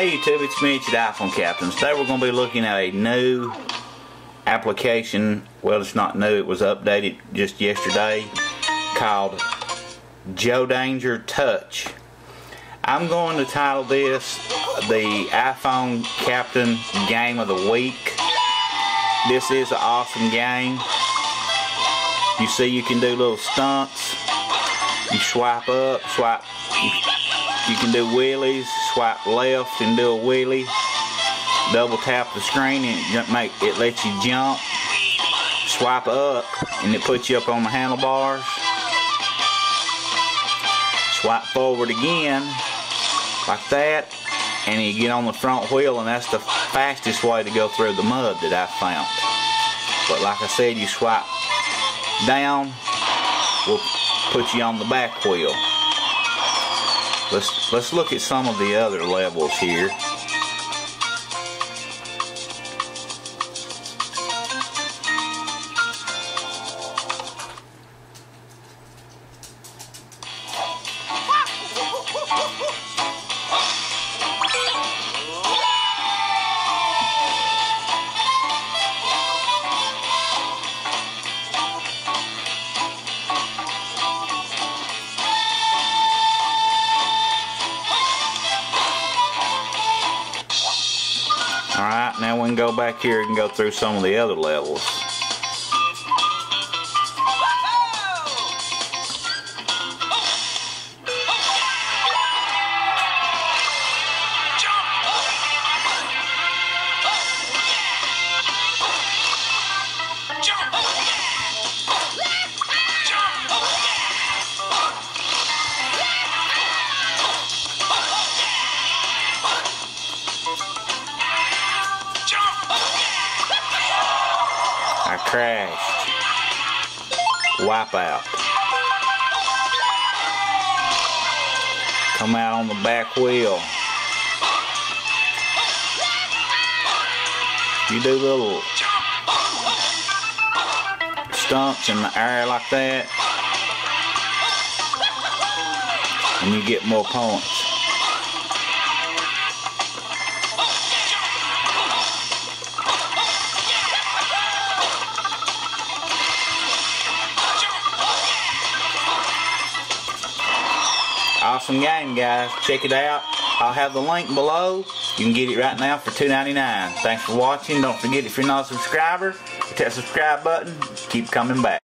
Hey YouTube, it's Mitch at iPhone Captain. Today we're going to be looking at a new application. Well, it's not new. It was updated just yesterday called Joe Danger Touch. I'm going to title this the iPhone Captain Game of the Week. This is an awesome game. You see you can do little stunts. You swipe up, swipe. You, can do wheelies, swipe left and do a wheelie. Double tap the screen and it, make, it lets you jump. Swipe up and it puts you up on the handlebars. Swipe forward again like that and you get on the front wheel and that's the fastest way to go through the mud that I found. But like I said, you swipe down, will put you on the back wheel. Let's let's look at some of the other levels here. Alright, now we can go back here and go through some of the other levels. I crashed. Wipeout. Come out on the back wheel. You do little stunts in the air like that. And you get more points. Awesome game, guys. Check it out. I'll have the link below. You can get it right now for $2.99. Thanks for watching. Don't forget, if you're not a subscriber, hit that subscribe button. Keep coming back.